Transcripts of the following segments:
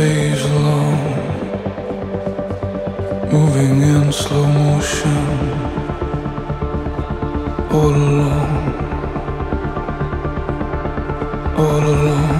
stays alone, moving in slow motion, all alone, all alone.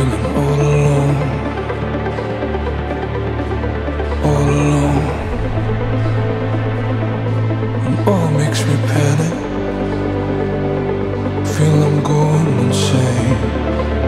feeling all alone. All alone. All makes me panic. Feel I'm going insane.